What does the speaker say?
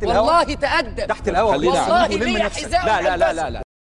تحت الهواء. والله تأدب. تحت الهواء. والله ولم ليا حذاء لا لا لا لا لا.